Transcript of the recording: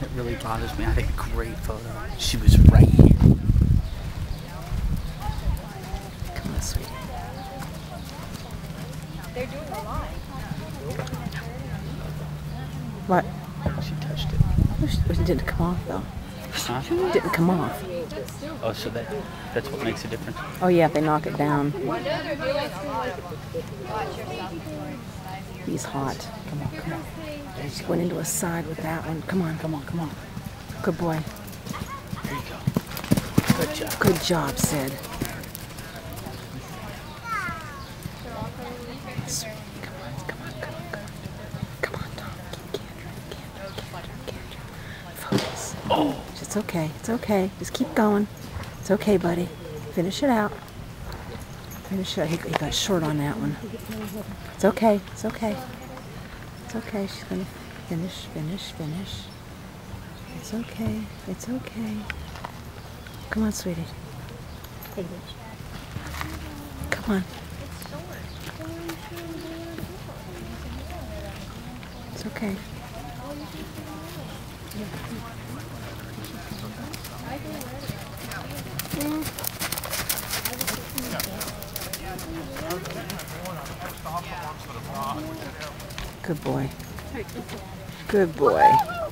It really bothers me. I had a great photo. She was right here. Come on, sweetie. They're doing a lot. What? She touched it. Oh, it oh, didn't come off though. Huh? It didn't come off. Oh, so that that's what makes a difference. Oh yeah, if they knock it down. He's hot. Come on, come on. She went into a side with that one. Come on, Come on, come on. good boy. There you go. Good job. Good job, Sid. It's okay. It's okay. Just keep going. It's okay, buddy. Finish it out. He, he got short on that one. It's okay. It's okay. It's okay. She's gonna finish, finish, finish. It's okay. It's okay. Come on, sweetie. Come on. It's okay. Good boy. Good boy.